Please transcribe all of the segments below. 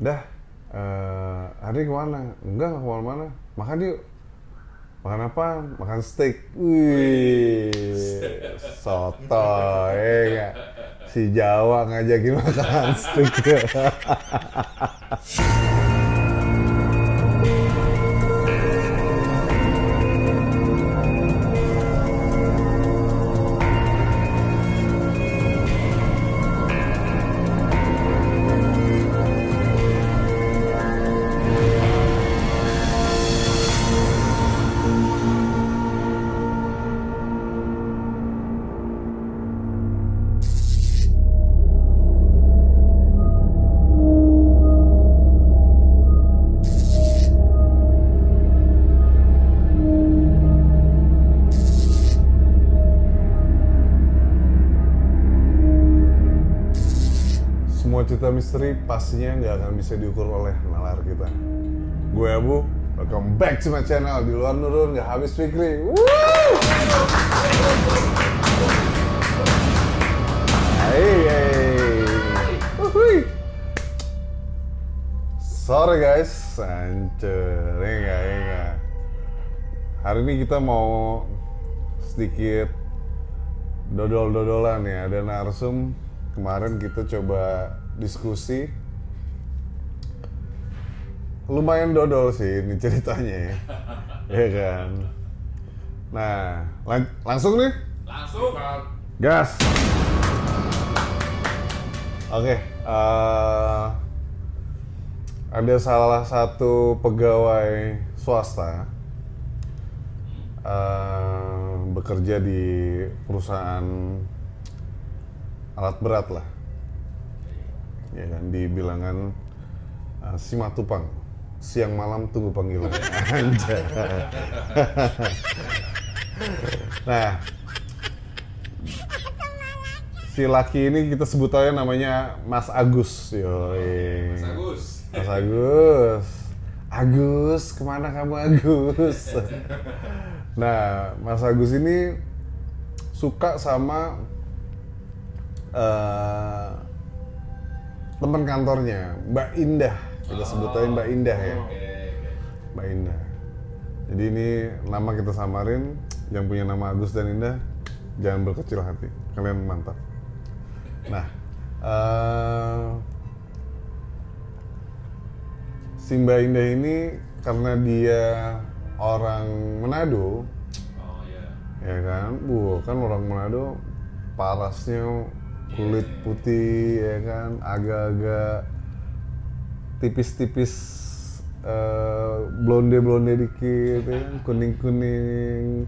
dah eh hari ke mana? Enggak nggak ke mana-mana makan yuk. Makan apa? Makan steak. Wih soto eh nggak? Si Jawa ngajakin makan steak cerita misteri pastinya nggak akan bisa diukur oleh nalar kita. Gue Abu, welcome back to my channel. Di luar nurun nggak habis. Woo! Hey, hey. Sorry guys. Ini enggak, ini enggak. Hari ini kita mau sedikit dodol-dodolan ya. Ada narsum kemarin kita coba diskusi. Lumayan dodol sih ini ceritanya ya. ya kan. Nah, lan- langsung nih. Langsung. Gas. Oke, eh, ada salah satu pegawai swasta eh, bekerja di perusahaan alat berat lah, ya kan di bilangan eh, Simatupang. Siang malam tunggu panggilan. Anjay. nah, si laki ini kita sebut aja namanya Mas Agus yoi. Mas Agus. Mas Agus Agus ke mana kamu Agus nah Mas Agus ini suka sama eh, teman kantornya Mbak Indah. Kita sebut aja Mbak Indah ya. Oke. Mbak Indah. Jadi ini nama kita samarin yang punya nama Agus dan Indah jangan berkecil hati. Kalian mantap. Nah eh, si Mbak Indah ini karena dia orang Manado Oh iya. ya kan? Bu kan orang Manado parasnya kulit putih ya kan? Agak-agak tipis-tipis eh, blonde-blonde dikit ya kan? Kuning-kuning.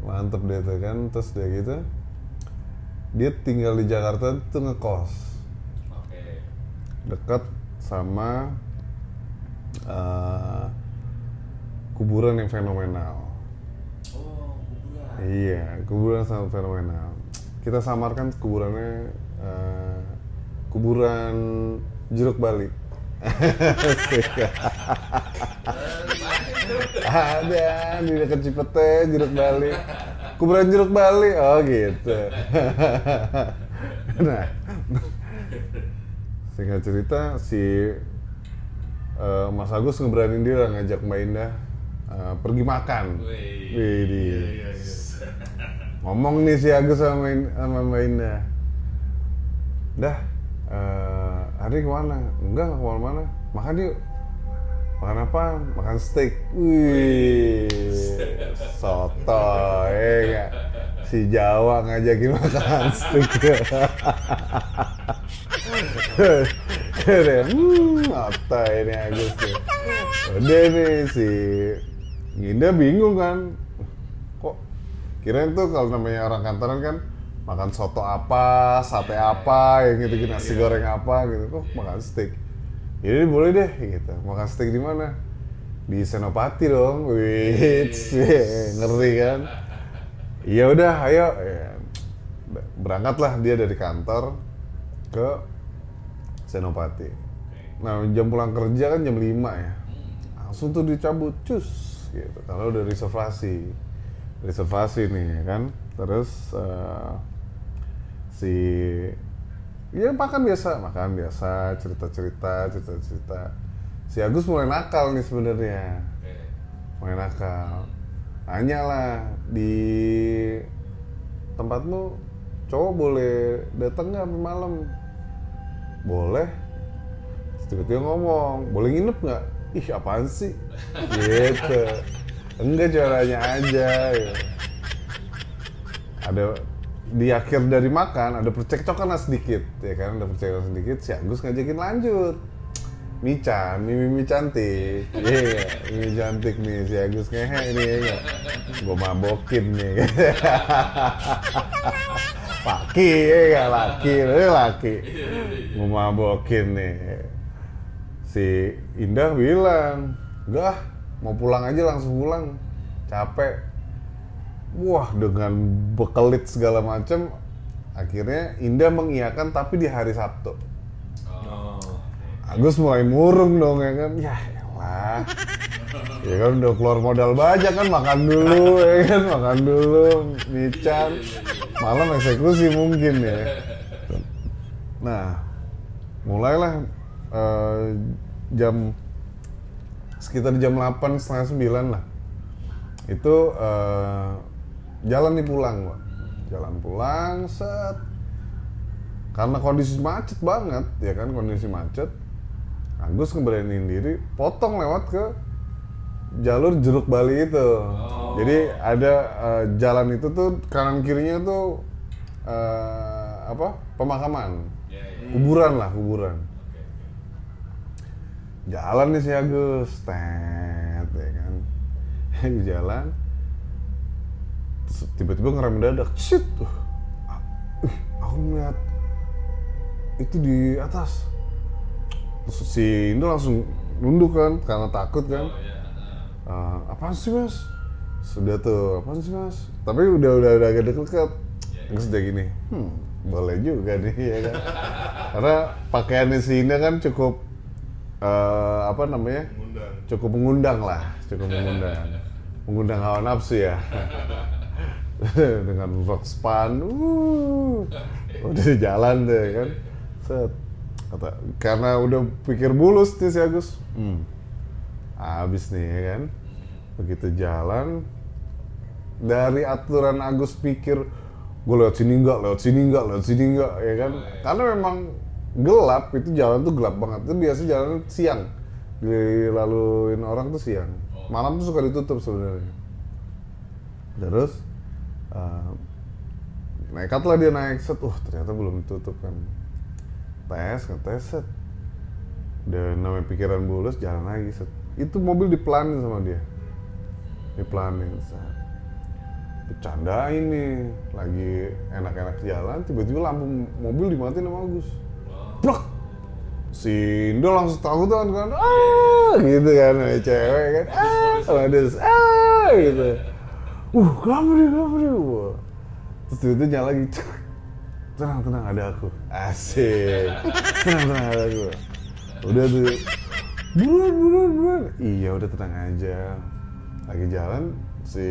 Mantep deh tuh kan? Terus dia gitu dia tinggal di Jakarta tuh ngekos. Dekat sama eh, kuburan yang fenomenal. Oh, kuburan. Iya, kuburan sangat fenomenal. Kita samarkan kuburannya eh, kuburan jeruk Bali. Ada di dekat Cipete jeruk Bali. Kuburan jeruk Bali. Oh gitu. nah, singkat cerita si eh, Mas Agus ngeberanin dia ngajak Mbak Indah eh, pergi makan. Wih. Widih. Iya, iya, iya. Ngomong nih si Agus sama, In- sama Mbak Indah. Dah, eh, hari ke mana? Enggak, nggak ke mana-mana. Makan yuk. Makan apa? Makan steak. Wih, soto, nggak? Si Jawa ngajakin makan steak. Keren, hmm, apa ini Agus. Udah nih si Indah bingung kan. Kirain tuh kalau namanya orang kantoran kan makan soto apa, sate apa, yang gitu gitu nasi goreng apa gitu. Kok makan steak? Ini boleh deh gitu. Makan steak di mana? Di Senopati dong. Wih, ngeri kan? Iya udah, ayo. Ya. Berangkatlah dia dari kantor ke Senopati. Nah, jam pulang kerja kan jam 5 ya. Langsung tuh dicabut, cus gitu. Kalau udah reservasi. Reservasi nih ya kan. Terus eh, si ya makan biasa makan biasa cerita cerita cerita cerita si Agus mulai nakal nih sebenarnya. Mulai nakal. Nanya lah di tempatmu cowok boleh datang nggak malam? Boleh. Tiba-tiba ngomong boleh nginep nggak? Ih apaan sih? Gitu enggak caranya aja ya. ada di akhir dari makan ada percekcokan sedikit ya kan? Ada percekcokan sedikit si Agus ngajakin lanjut. Mican, Mimi Mimi cantik, iya, Mimi cantik nih si Agus ngehe ini ya gue mabokin nih, laki ya laki, ini laki, gue mabokin nih, si Indah bilang, enggak, mau pulang aja langsung pulang, capek, wah dengan bekelit segala macam, akhirnya Indah mengiyakan tapi di hari Sabtu. Oh. Agus mulai murung dong ya kan? Ya elah. Ya kan udah keluar modal banyak kan makan dulu ya kan? Makan dulu mican. Malam eksekusi mungkin ya. Nah mulailah eh, jam sekitar jam 8 setengah 9 lah itu eh, jalan nih pulang Pak. jalan pulang set karena kondisi macet banget ya kan kondisi macet Agus ngeberaniin diri potong lewat ke jalur jeruk Bali itu jadi ada eh, jalan itu tuh kanan kirinya tuh eh, apa pemakaman Ya, ya. kuburan lah kuburan. Jalan nih si Agus. Tet ya kan? Di jalan tiba-tiba ngerem mendadak. Shit uh, uh, aku ngeliat itu di atas. Terus si Indo langsung nunduk kan karena takut kan. Eh, apaan sih mas? Sudah tuh apaan sih mas? Tapi udah udah udah agak deket-deket. Terus udah gini hmm boleh juga nih ya kan? Karena pakaiannya si Indah kan cukup eh, apa namanya? Mengundang. cukup mengundang lah cukup mengundang. Mengundang hawa nafsu ya. Dengan rok span uh, udah di jalan deh kan? Set. Kata karena udah pikir bulus nih si Agus. Hmm. habis nih ya kan? Begitu jalan dari aturan Agus pikir gue lewat sini enggak, lewat sini enggak, lewat sini enggak, ya kan? Karena memang gelap, itu jalan tuh gelap banget. Itu biasa jalan siang, dilaluin orang tuh siang. Malam tuh suka ditutup sebenarnya. Terus eh, nekat lah dia naik set, uh ternyata belum ditutup kan. Tes, ngetes set. Udah namanya pikiran bulus, jalan lagi set. Itu mobil dipelanin sama dia. Dipelanin set bercandain nih lagi enak-enak jalan tiba-tiba lampu mobil dimatiin sama Agus Blok! si Indo langsung takut kan. Ah gitu kan cewek kan. Ah pedes ah gitu. Uh dia kenapa dia? Wah. terus tiba-tiba nyala lagi tenang tenang ada aku. Asik. Tenang tenang ada aku. Udah tuh. Buruan buruan buruan. Iya udah tenang aja. Lagi jalan si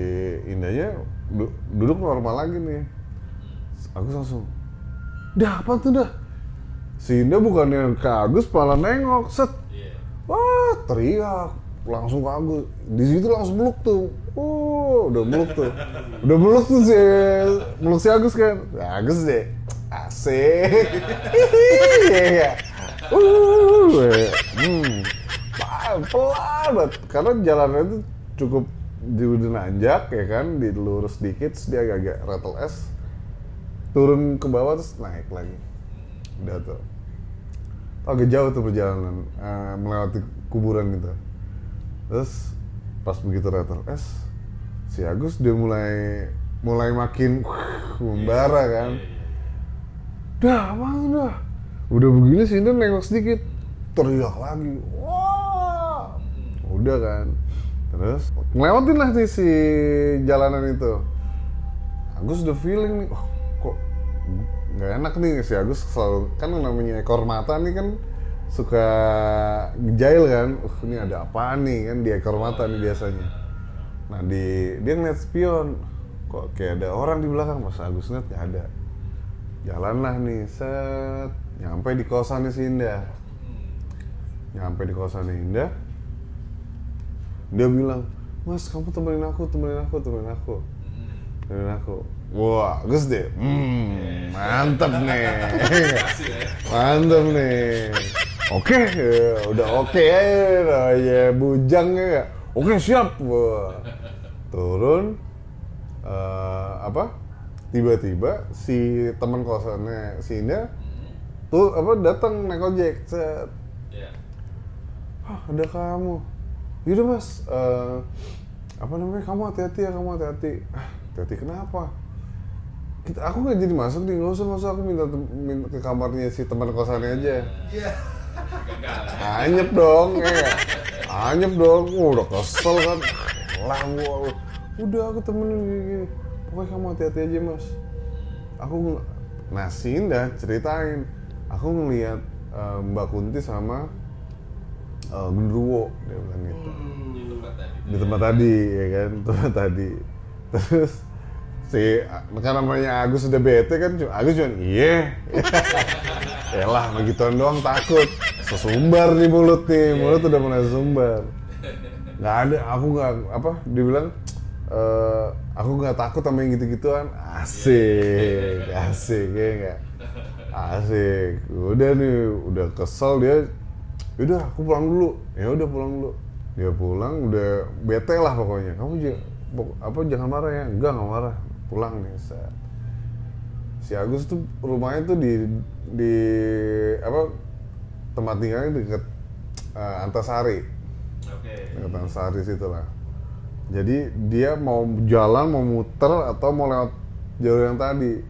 Indahnya du- duduk normal lagi nih. Aku langsung dah apa tuh dah si Indah bukannya ke Agus malah nengok set. Iya. wah teriak. Langsung ke Agus. Di situ langsung meluk tuh. Oh udah meluk tuh. Udah meluk tuh si meluk si Agus kan. Ya, Agus deh asik. Iya. uh hmm. Pelan banget. Karena jalannya itu cukup di udah nanjak ya kan? Dilurus dikit terus dia agak-agak rattle es turun ke bawah terus naik lagi. Udah tuh agak jauh tuh perjalanan eh, melewati kuburan gitu. Terus pas begitu rattle es si Agus dia mulai mulai makin membara kan. dah mana dah? Udah begini sih nengok sedikit. Teriak lagi wah! Udah kan. Terus ngelewatin lah nih si jalanan itu. Agus udah feeling nih oh, nggak enak nih si Agus selalu kan namanya ekor mata nih kan suka ngejail kan. Uh ini ada apa nih kan di ekor mata nih biasanya. Nah di dia ngeliat spion. Kok kayak ada orang di belakang? Pas Agus ngeliat nggak ada. Jalan lah nih set. Nyampe di kosannya si Indah. Nyampe di kosannya Indah. Dia bilang mas kamu temenin aku temenin aku temenin aku. Temenin aku wah Gus deh. Hmm, mantep nih. Mantep nih. Oke ya, udah oke ya ya bujang ya. Oke siap. Wah. Turun eh, apa? Tiba-tiba si teman kosannya si Indah tuh apa datang naik ojek set. Iya. ah ada kamu. Yaudah mas eh, apa namanya? Kamu hati-hati ya kamu hati-hati. Ah hati-hati kenapa aku nggak jadi masuk nih nggak usah nggak usah. Aku minta, minta ke kamarnya si teman kosannya aja. Iya. Anyep dong ya anyep dong. Udah kesel kan. Lah gua udah. Aku temenin gini, gini. pokoknya kamu hati-hati aja mas. Aku nah Indah ceritain. Aku ngeliat eh, Mbak Kunti sama eh, Genderuwo dia bilang gitu. Di tempat tadi. di tempat tadi ya kan? Tempat tadi. Terus si kan namanya Agus udah bete kan Agus cuma iya. Ya lah begituan doang takut. Sesumbar di mulut nih mulut udah mulai sesumbar. Nggak ada aku nggak apa dibilang eh, aku nggak takut sama yang gitu-gituan. Asik asik ya nggak? Asik. Udah nih udah kesel dia. Udah aku pulang dulu. Ya udah pulang dulu. Dia pulang udah bete lah pokoknya. Kamu jangan apa jangan marah ya? Enggak nggak marah pulang nih set. si Agus tuh rumahnya tuh di di apa tempat tinggalnya deket eh, Antasari. Oke. dekat Antasari situ lah. Jadi dia mau jalan mau muter atau mau lewat jalur yang tadi.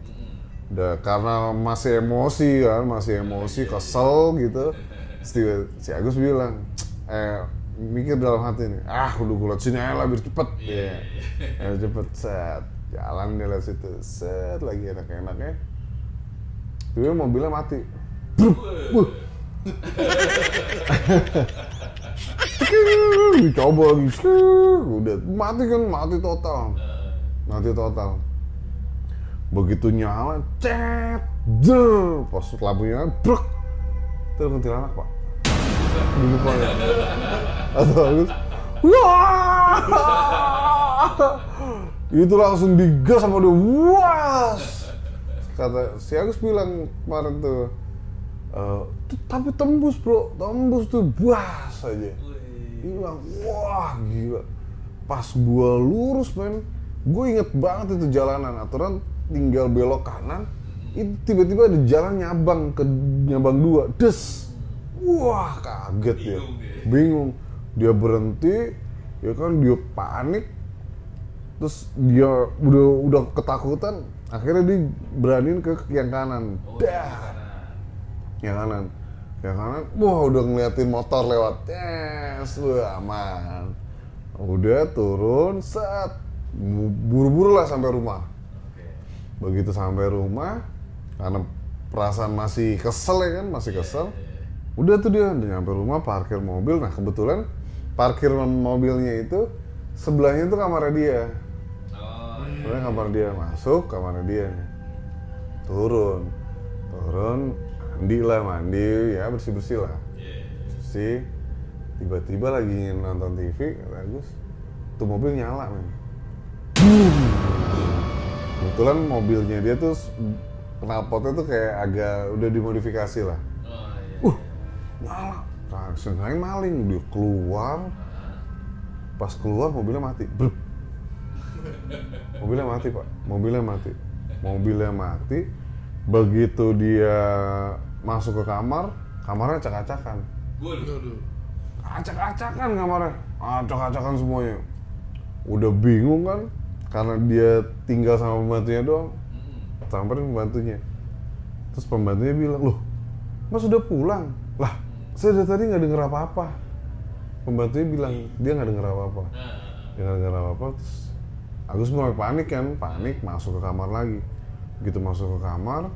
Udah karena masih emosi kan masih emosi kesel gitu. Terus tiba- si Agus bilang eh mikir dalam hati nih ah udah gue sini aja lah biar cepet. Ya yeah. cepet set jalan dia lewat situ. Set lagi enak-enaknya. Tiba mobilnya mati. Dicoba lagi. Udah. Mati kan mati total. Mati total. Begitu nyala cet jer pas lampunya brek itu kuntilanak pak. Di depannya atau Agus. Wah itu langsung digas sama dia was kata si Agus bilang kemarin tuh "Eh, "Tuh, tapi tembus bro. Tembus tuh buas aja. Hilang wah gila. Pas gua lurus men gue inget banget itu jalanan. Aturan tinggal belok kanan itu tiba-tiba ada jalan nyabang ke nyabang dua. Des. Wah kaget ya bingung. Dia berhenti ya kan dia panik terus dia udah udah ketakutan akhirnya dia beraniin ke yang kanan. Oh, dah. yang kanan. Yang kanan. Wah udah ngeliatin motor lewat. Yes wah aman. Udah turun set. Bu- buru-buru lah sampai rumah. Begitu sampai rumah karena perasaan masih kesel ya kan? Masih kesel. udah tuh dia udah nyampe rumah parkir mobil. Nah kebetulan parkir mobilnya itu sebelahnya itu kamarnya dia Sebenarnya kamar dia masuk, kamarnya dia nih. Turun, turun, mandi lah, mandi, ya bersih bersih lah. Bersih. Tiba-tiba lagi nonton TV, kata Agus, tuh mobil nyala men. Kebetulan mobilnya dia tuh knalpotnya tuh kayak agak udah dimodifikasi lah. Oh, iya. Uh, nyala. Nah, maling dia keluar. Pas keluar mobilnya mati. Bruk. Mobilnya mati pak. Mobilnya mati. Mobilnya mati. Begitu dia masuk ke kamar, kamarnya acak-acakan. Gul. Acak-acakan kamarnya. Acak-acakan semuanya. Udah bingung kan? Karena dia tinggal sama pembantunya doang. Samperin pembantunya. Terus pembantunya bilang, loh, mas sudah pulang? Lah, saya dari tadi nggak denger apa-apa. Pembantunya bilang, dia nggak denger apa-apa. Nah, Dia nggak denger apa-apa, terus Agus mulai panik kan, panik masuk ke kamar lagi. Begitu masuk ke kamar,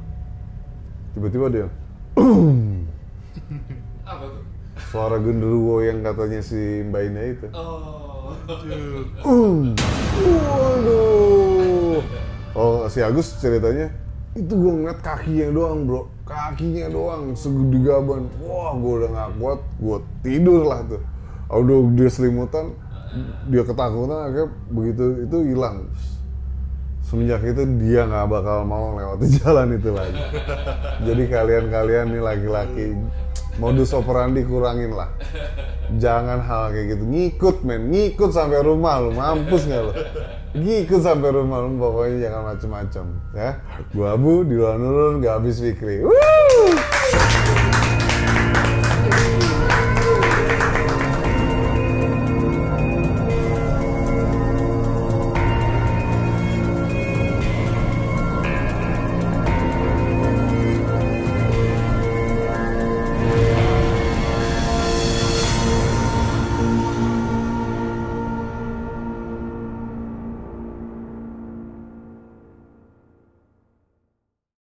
tiba-tiba dia, apa tuh? suara genderuwo yang katanya si Mbak Indah itu. Oh. Um, waduh. Oh si Agus ceritanya, itu gue ngeliat kakinya doang bro kakinya doang segede gaban wah gue udah gak kuat gue tidur lah tuh udah dia selimutan dia ketakutan akhirnya begitu itu hilang. Semenjak itu dia nggak bakal mau lewati jalan itu lagi. Jadi kalian-kalian nih laki-laki modus operandi kurangin lah. Jangan hal kayak gitu. Ngikut men. Ngikut sampai rumah lu mampus nggak lu? Ngikut sampai rumah lu pokoknya jangan macem-macem ya. Gua abu di luar nurun gak habis fikri. Wuh!